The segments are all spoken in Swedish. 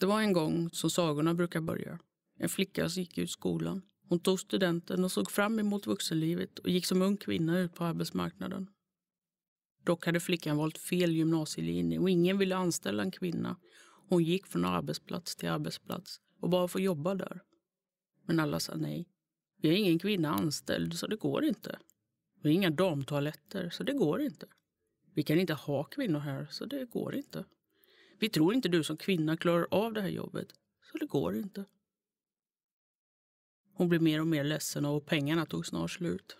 Det var en gång som sagorna brukar börja. En flicka som gick ut skolan. Hon tog studenten och såg fram emot vuxenlivet och gick som ung kvinna ut på arbetsmarknaden. Dock hade flickan valt fel gymnasielinje och ingen ville anställa en kvinna. Hon gick från arbetsplats till arbetsplats och bara få jobba där. Men alla sa nej. Vi har ingen kvinna anställd så det går inte. Vi har inga damtoaletter så det går inte. Vi kan inte ha kvinnor här så det går inte. Vi tror inte du som kvinna klarar av det här jobbet så det går inte. Hon blev mer och mer ledsen och pengarna tog snart slut.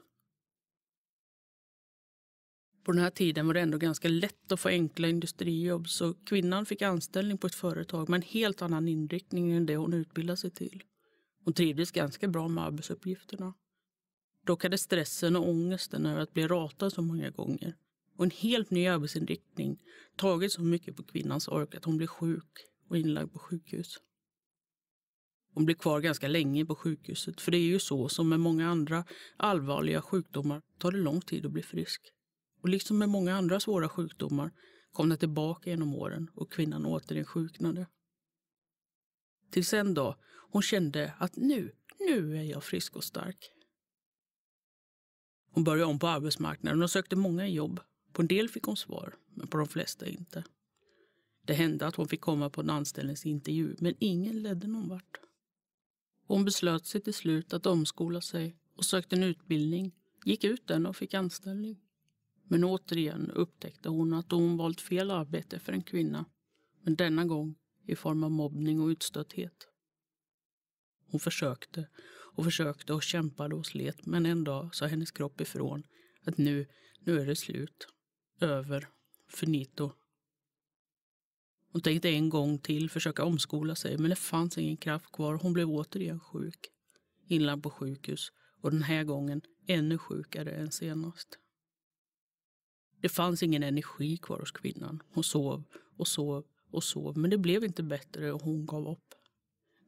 På den här tiden var det ändå ganska lätt att få enkla industrijobb så kvinnan fick anställning på ett företag med en helt annan inriktning än det hon utbildade sig till. Hon trivdes ganska bra med arbetsuppgifterna. Dock hade stressen och ångesten över att bli ratad så många gånger och en helt ny arbetsinriktning tagit så mycket på kvinnans ork att hon blev sjuk och inlagd på sjukhus. Hon blev kvar ganska länge på sjukhuset för det är ju så som med många andra allvarliga sjukdomar tar det lång tid att bli frisk. Och liksom med många andra svåra sjukdomar kom det tillbaka genom åren och kvinnan återinsjuknade. Tills en dag hon kände att nu, nu är jag frisk och stark. Hon började om på arbetsmarknaden och sökte många jobb. På en del fick hon svar, men på de flesta inte. Det hände att hon fick komma på en anställningsintervju, men ingen ledde någon vart. Hon beslöt sig till slut att omskola sig och sökte en utbildning, gick ut den och fick anställning. Men återigen upptäckte hon att hon valt fel arbete för en kvinna. Men denna gång i form av mobbning och utstötthet. Hon försökte och försökte och kämpade och slet men en dag sa hennes kropp ifrån att nu, nu är det slut. Över. Finito. Hon tänkte en gång till försöka omskola sig men det fanns ingen kraft kvar. Hon blev återigen sjuk. Inlagd på sjukhus och den här gången ännu sjukare än senast. Det fanns ingen energi kvar hos kvinnan. Hon sov och sov och sov men det blev inte bättre och hon gav upp.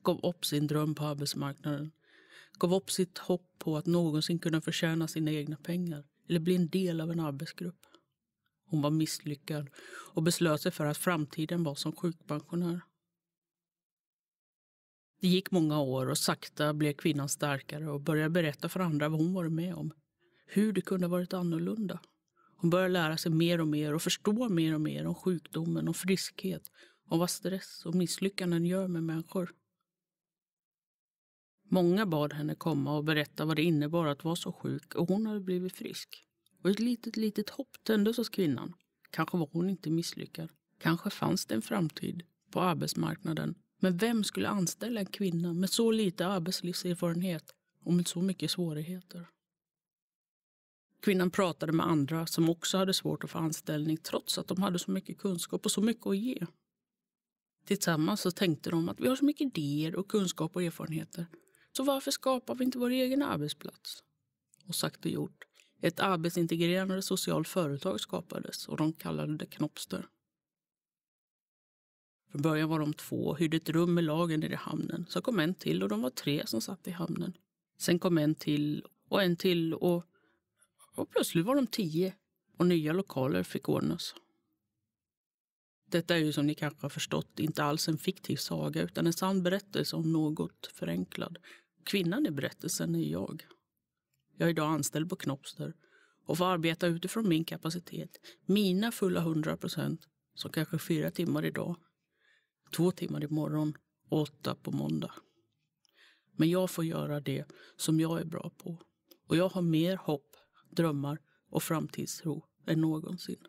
Gav upp sin dröm på arbetsmarknaden. Gav upp sitt hopp på att någonsin kunna förtjäna sina egna pengar eller bli en del av en arbetsgrupp. Hon var misslyckad och beslöt sig för att framtiden var som sjukpensionär. Det gick många år och sakta blev kvinnan starkare och började berätta för andra vad hon varit med om. Hur det kunde varit annorlunda. Hon började lära sig mer och mer och förstå mer och mer om sjukdomen och friskhet, om vad stress och misslyckanden gör med människor. Många bad henne komma och berätta vad det innebar att vara så sjuk och hon hade blivit frisk. Och ett litet, litet hopp tändes hos kvinnan. Kanske var hon inte misslyckad. Kanske fanns det en framtid på arbetsmarknaden. Men vem skulle anställa en kvinna med så lite arbetslivserfarenhet och med så mycket svårigheter? Kvinnan pratade med andra som också hade svårt att få anställning trots att de hade så mycket kunskap och så mycket att ge. Tillsammans så tänkte de att vi har så mycket idéer och kunskap och erfarenheter. Så varför skapar vi inte vår egen arbetsplats? Och sagt och gjort. Ett arbetsintegrerande socialt företag skapades och de kallade det Knopster. Från början var de två och hyrde ett rum med lagen nere i hamnen. Så kom en till och de var tre som satt i hamnen. Sen kom en till och en till och, och plötsligt var de tio och nya lokaler fick ordnas. Detta är ju som ni kanske har förstått inte alls en fiktiv saga utan en sann berättelse om något förenklad. Kvinnan i berättelsen är jag. Jag är idag anställd på Knopster och får arbeta utifrån min kapacitet, mina fulla 100 procent, som kanske fyra timmar idag, två timmar imorgon och åtta på måndag. Men jag får göra det som jag är bra på och jag har mer hopp, drömmar och framtidstro än någonsin.